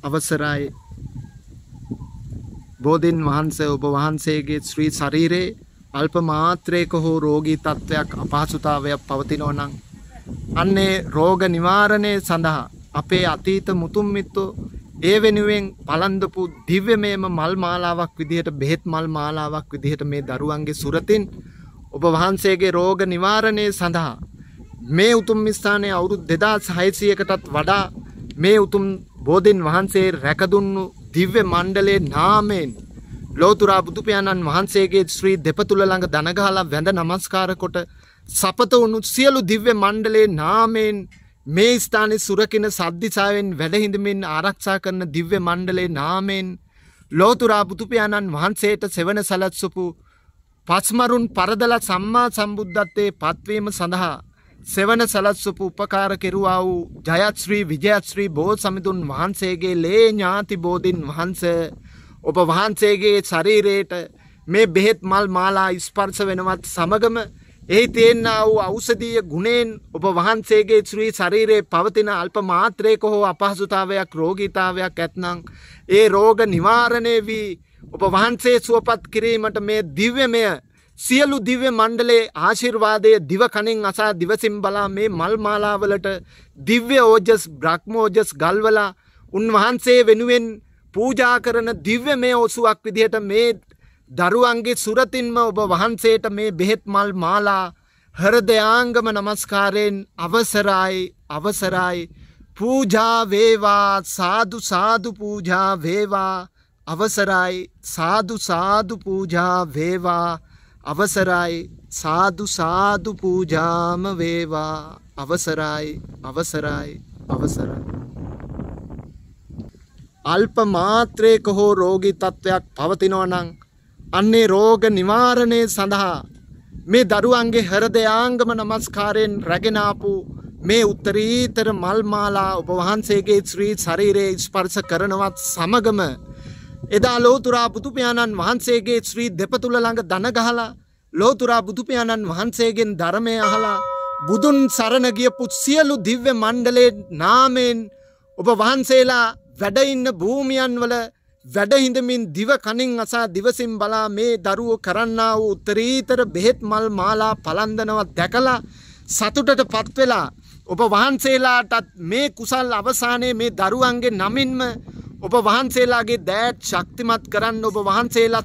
අවසරයි. බෝධීන් වහන්සේ ඔබ වහන්සේගේ ශ්‍රී ශරීරයේ අල්ප මාත්‍රයක හෝ රෝගී තත්ත්වයක් අපහසුතාවයක් පවතිනෝ නම් අන්නේ රෝග නිවාරණය සඳහා අපේ අතීත මුතුන් මිත්තෝ ඒ වෙනුවෙන් පලන්දපු දිව්‍යමයම මල් මාලාවක් විදිහට බෙහෙත් මල් මාලාවක් විදිහට මේ දරුවන්ගේ සුරතින් ඔබ වහන්සේගේ රෝග නිවාරණය සඳහා මේ උතුම් ස්ථානයේ අවුරුදු 2600කටත් වඩා මේ උතුම් බෝධින් වහන්සේ රැකදුන්නු දිව්‍ය මණ්ඩලයේ නාමයෙන් ලෝතුරා බුදු පියාණන් වහන්සේගේ ශ්‍රී දෙපතුල ළඟ දන ගහලා වැඳ නමස්කාර කොට සපත වුණු සියලු දිව්‍ය මණ්ඩලයේ නාමයෙන් මේ ස්ථානයේ සුරකින සද්දිසාවෙන් වැඩහිඳමින් ආරක්ෂා කරන දිව්‍ය මණ්ඩලයේ නාමයෙන් ලෝතුරා බුදු පියාණන් වහන්සේට සෙවන සැලැස්සුපු පස්මරුන් පරදලා සම්මා සම්බුද්ධත්වයේ පත්වීම සඳහා සෙවන සලස්සුපු උපකාර කෙරුවා වූ ජයත්ශ්‍රී විජයත්ශ්‍රී බෝ සමිඳුන් වහන්සේගේ ලේ ඥාති බෝධින් වහන්ස ඔබ වහන්සේගේ ශරීරයට මේ බෙහෙත් මල් මාලා ස්පර්ශ වෙනවත් සමගම එහි තියෙන්නා වූ ඖෂධීය ගුණයෙන් ඔබ වහන්සේගේ ශ්‍රී ශරීරයේ පවතින අල්ප මාත්‍රයක හෝ අපහසුතාවයක් රෝගීතාවයක් ඇත්නම් ඒ රෝග නිවාරණය වී ඔබ වහන්සේ සුවපත් කිරීමට මේ දිව්‍යමය සියලු දිව්‍ය මණ්ඩලේ ආශිර්වාදය දිව කනින් අසා දිවසිම් බලා මේ මල් මාලාවලට දිව්‍ය ඕජස් බ්‍රහ්මෝජස් ගල්වලා උන්වහන්සේ වෙනුවෙන් පූජා කරන දිව්‍ය මේ ඔසුවක් විදිහට මේ දරුවන්ගේ සුරතින්ම ඔබ වහන්සේට මේ බෙහෙත් මල් මාලා හරදයාංගම නමස්කාරයෙන් අවසරයි අවසරයි. පූජා වේවා සාදු සාදු පූජා වේවා අවසරයි. සාදු සාදු පූජා වේවා. අවසරයි සාදු සාදු පූජාම වේවා අවසරයි අවසරයි අවසරයි. අල්ප මාත්‍රයක හෝ රෝගී තත්ත්වයක් පවතිනවනං අන්නේ රෝග නිවාරණය සඳහා මේ දරුවන්ගේ හරදයාංගම නමස්කාරයෙන් රැගෙනාපු මේ උත්තරීතර මල්මාලා ඔබ වහන්සේගේ ශ්‍රී ශරීරයේ ස්පර්ශ කරනවත් සමගම එදා ලෝතුරා බුදුපියාණන් වහන්සේගේ ශ්‍රී දෙපතුල ළඟ දනගහලා ලෝතුරා බුදුපියාණන් වහන්සේගෙන් ධර්මය අහලා බුදුන් සරණ ගියපු සියලු දිව්‍ය මණ්ඩලේ නාමයෙන් ඔබ වහන්සේලා වැඩඉන්න භූමියන් වල වැඩහිඳමින් දිව කනින් අසා දිවසිම් බලා මේ දරුවෝ කරන්නා වූ උත්තරීතර බෙහෙත් මල් මාලා පලන්දනවත් දැකලා සතුටට පත්වෙලා ඔබ වහන්සේලාටත් මේ කුසල් අවසානයේ මේ දරුවන්ගේ නමින්ම ඔබ වහන්සේලාගේ දෑත් ශක්තිමත් කරන්න ඔබ වහන්සේලා